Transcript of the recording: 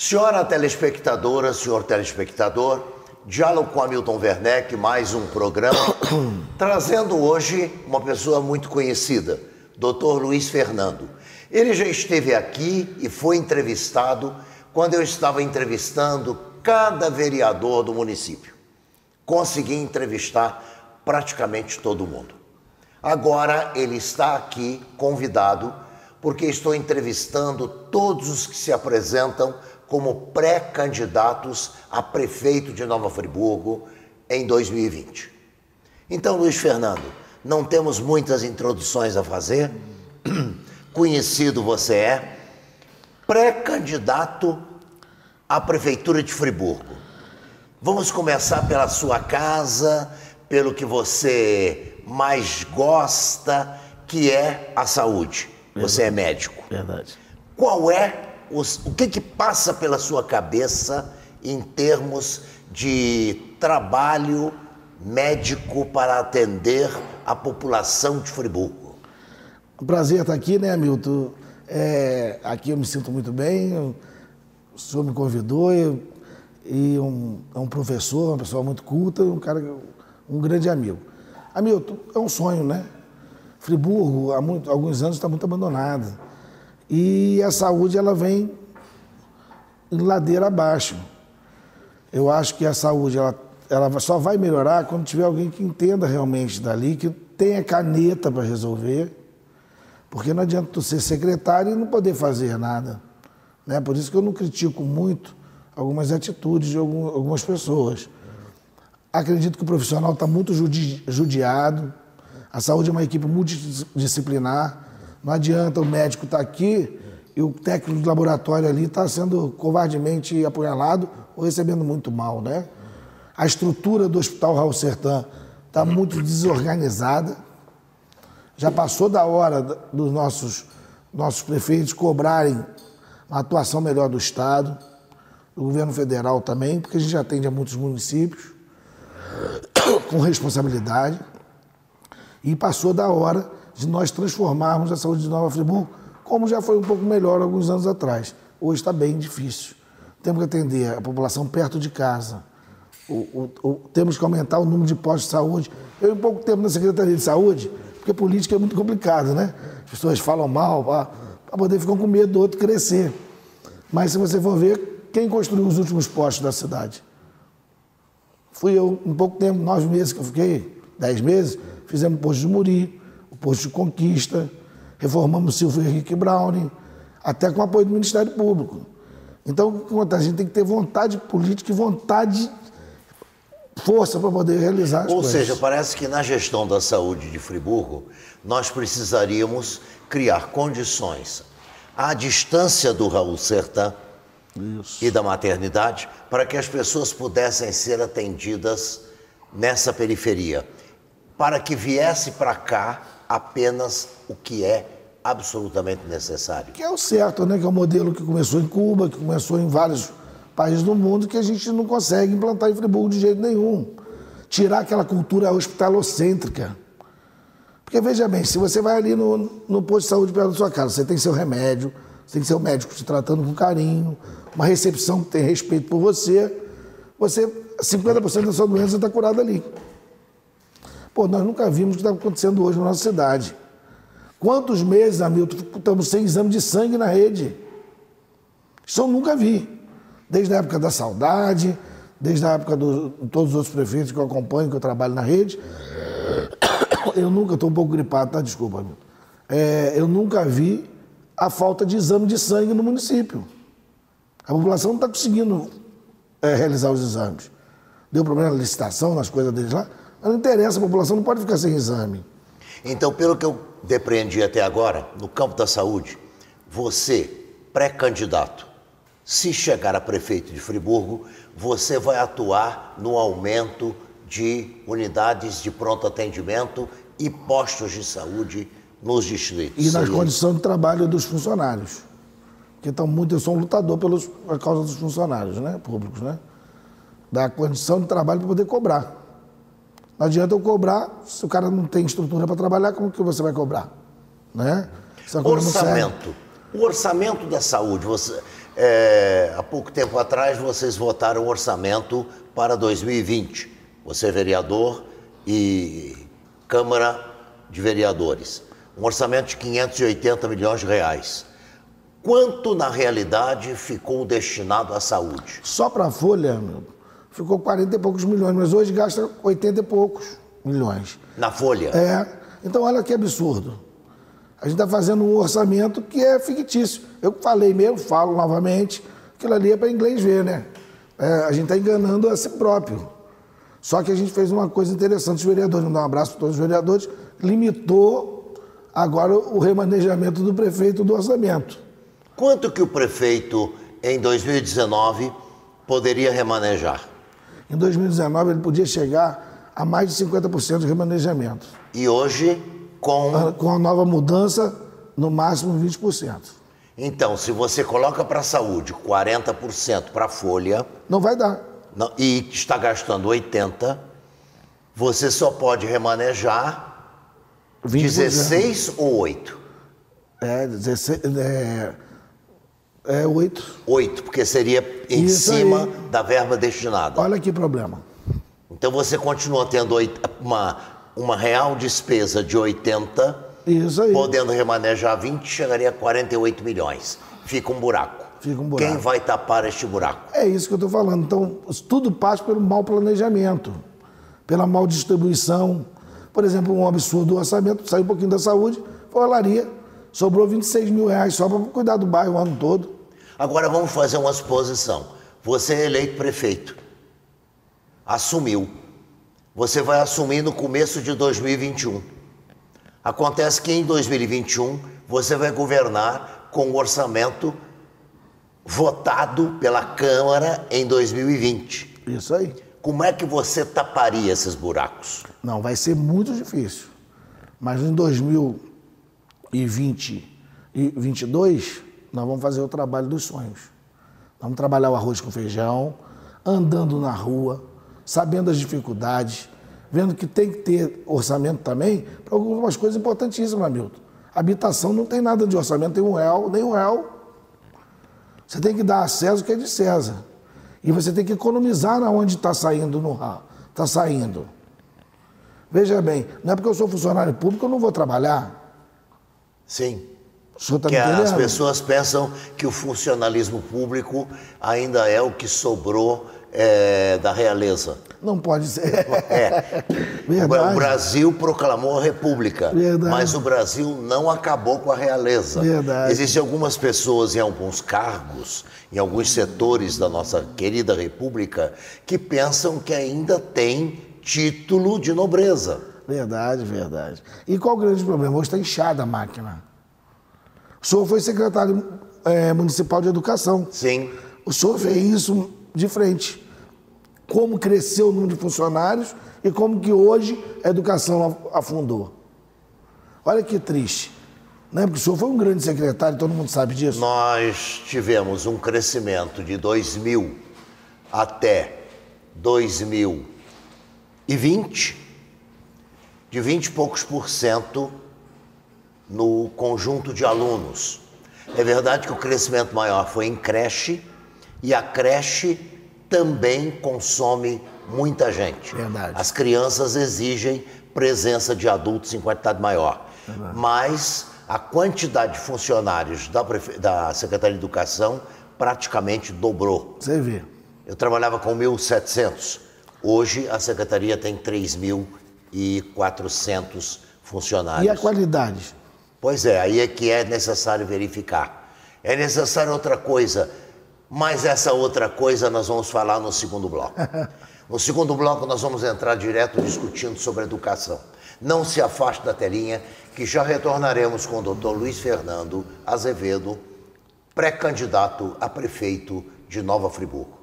Senhora telespectadora, senhor telespectador, diálogo com Hamilton Werneck, mais um programa, trazendo hoje uma pessoa muito conhecida, Dr. Luiz Fernando. Ele já esteve aqui e foi entrevistado quando eu estava entrevistando cada vereador do município. Consegui entrevistar praticamente todo mundo. Agora ele está aqui convidado porque estou entrevistando todos os que se apresentam como pré-candidatos a prefeito de Nova Friburgo em 2020. Então, Luiz Fernando, não temos muitas introduções a fazer. Conhecido você é, pré-candidato à prefeitura de Friburgo. Vamos começar pela sua casa, pelo que você mais gosta, que é a saúde. Você é médico. Verdade. Qual é os, o que, que passa pela sua cabeça em termos de trabalho médico para atender a população de Friburgo? Um prazer estar aqui, né, Milton? É, aqui eu me sinto muito bem. O senhor me convidou e um, é um professor, uma pessoa muito culta, um cara, um grande amigo. Hamilton, é um sonho, né? Friburgo, há muito, alguns anos, está muito abandonada. E a saúde ela vem em ladeira abaixo. Eu acho que a saúde ela, ela só vai melhorar quando tiver alguém que entenda realmente dali, que tenha caneta para resolver. Porque não adianta tu ser secretário e não poder fazer nada. Né? Por isso que eu não critico muito algumas atitudes de algumas pessoas. Acredito que o profissional está muito judiado. A saúde é uma equipe multidisciplinar. Não adianta o médico estar tá aqui e o técnico do laboratório ali está sendo covardemente apunhalado ou recebendo muito mal, né? A estrutura do Hospital Raul Sertã está muito desorganizada. Já passou da hora dos nossos, nossos prefeitos cobrarem uma atuação melhor do Estado, do governo federal também, porque a gente atende a muitos municípios com responsabilidade. E passou da hora de nós transformarmos a saúde de Nova Friburgo, como já foi um pouco melhor alguns anos atrás. Hoje está bem difícil. Temos que atender a população perto de casa. O, o, o, temos que aumentar o número de postos de saúde. Eu, em pouco tempo, na Secretaria de Saúde, porque política é muito complicado, né? As pessoas falam mal para poder ficar com medo do outro crescer. Mas se você for ver, quem construiu os últimos postos da cidade? Fui eu, em pouco tempo, nove meses que eu fiquei, dez meses, fizemos posto de Muri, posto de conquista, reformamos o Silvio Henrique Browning, até com apoio do Ministério Público. Então, o que acontece? A gente tem que ter vontade política e vontade, força para poder realizar as Ou coisas. seja, parece que na gestão da saúde de Friburgo, nós precisaríamos criar condições à distância do Raul Sertã Isso. e da maternidade para que as pessoas pudessem ser atendidas nessa periferia. Para que viesse para cá apenas o que é absolutamente necessário. Que é o certo, né? Que é o modelo que começou em Cuba, que começou em vários países do mundo, que a gente não consegue implantar em Friburgo de jeito nenhum. Tirar aquela cultura hospitalocêntrica. Porque veja bem, se você vai ali no, no posto de saúde perto da sua casa, você tem seu remédio, você tem seu médico te tratando com carinho, uma recepção que tem respeito por você, você, 50% da sua doença está curada ali. Pô, nós nunca vimos o que está acontecendo hoje na nossa cidade. Quantos meses, Hamilton, estamos sem exame de sangue na rede? Isso eu nunca vi. Desde a época da saudade, desde a época de todos os outros prefeitos que eu acompanho, que eu trabalho na rede. Eu nunca, estou um pouco gripado, tá? Desculpa, Hamilton. É, eu nunca vi a falta de exame de sangue no município. A população não está conseguindo é, realizar os exames. Deu problema na licitação, nas coisas deles lá. Não interessa, a população não pode ficar sem exame. Então, pelo que eu depreendi até agora, no campo da saúde, você, pré-candidato, se chegar a prefeito de Friburgo, você vai atuar no aumento de unidades de pronto atendimento e postos de saúde nos distritos. E nas condições de trabalho dos funcionários. Que estão muito, eu sou um lutador pelos, por causa dos funcionários né, públicos, né? Da condição de trabalho para poder cobrar. Não adianta eu cobrar se o cara não tem estrutura para trabalhar, como que você vai cobrar? Né? Orçamento. O orçamento da saúde, você, é, há pouco tempo atrás vocês votaram o orçamento para 2020. Você é vereador e Câmara de Vereadores. Um orçamento de 580 milhões de reais. Quanto, na realidade, ficou destinado à saúde? Só para a Folha, meu, ficou 40 e poucos milhões, mas hoje gasta 80 e poucos milhões. Na Folha? É. Então, olha que absurdo. A gente está fazendo um orçamento que é fictício. Eu falei mesmo, falo novamente, aquilo ali é para inglês ver, né? É, a gente está enganando a si próprio. Só que a gente fez uma coisa interessante, os vereadores, mandar um abraço para todos os vereadores, limitou agora o remanejamento do prefeito do orçamento. Quanto que o prefeito, em 2019, poderia remanejar? Em 2019, ele podia chegar a mais de 50% de remanejamento. E hoje, com. Ah, Com a nova mudança, no máximo 20%. Então, se você coloca para a saúde 40% para a folha Não vai dar. não- e está gastando 80%, você só pode remanejar 20%. 16 ou 8? É, 16, é, é 8. 8, porque seria em Isso cima aí. da verba destinada. Olha que problema. Então você continua tendo uma, uma real despesa de 80, Isso aí. podendo remanejar 20, chegaria a 48 milhões. Fica um buraco. Fica um buraco. Quem vai tapar este buraco? É isso que eu estou falando. Então, tudo passa pelo mau planejamento, pela mal distribuição. Por exemplo, um absurdo orçamento, saiu um pouquinho da saúde, foi olaria, sobrou 26 mil reais só para cuidar do bairro o ano todo. Agora vamos fazer uma suposição. Você é eleito prefeito. Assumiu. Você vai assumir no começo de 2021. Acontece que em 2021 você vai governar com o orçamento votado pela Câmara em 2020. Isso aí. Como é que você taparia esses buracos? Não, vai ser muito difícil. Mas em 2020 e 2022, nós vamos fazer o trabalho dos sonhos. Vamos trabalhar o arroz com feijão, andando na rua, sabendo as dificuldades, vendo que tem que ter orçamento também para algumas coisas importantíssimas, Milton. Habitação não tem nada de orçamento, tem um real, nem um real. Você tem que dar a César o que é de César. E você tem que economizar aonde está saindo no está saindo. Veja bem, não é porque eu sou funcionário público eu não vou trabalhar. Sim. Me Que as pessoas pensam que o funcionalismo público ainda é o que sobrou é, da realeza. Não pode ser. É. Verdade. O Brasil proclamou a República, Verdade. mas o Brasil não acabou com a realeza. Verdade. Existem algumas pessoas em alguns cargos, em alguns setores da nossa querida República, que pensam que ainda tem título de nobreza. Verdade, verdade. E qual o grande problema? Hoje está inchada a máquina. O senhor foi secretário eh, municipal de educação. Sim. O senhor vê isso de frente. Como cresceu o número de funcionários e como que hoje a educação af- afundou. Olha que triste. Né? Porque o senhor foi um grande secretário, todo mundo sabe disso. Nós tivemos um crescimento de 2000 até 2020 de 20 e poucos por cento no conjunto de alunos. É verdade que o crescimento maior foi em creche e a creche também consome muita gente. Verdade. As crianças exigem presença de adultos em quantidade maior. Mas a quantidade de funcionários da, prefe- da Secretaria de Educação praticamente dobrou. Você vê. Eu trabalhava com 1.700. Hoje a Secretaria tem 3.400 funcionários. E a qualidade? Pois é, aí é que é necessário verificar. É necessário outra coisa, mas essa outra coisa nós vamos falar no segundo bloco. No segundo bloco nós vamos entrar direto discutindo sobre educação. Não se afaste da telinha, que já retornaremos com o doutor Luiz Fernando Azevedo, pré-candidato a prefeito de Nova Friburgo.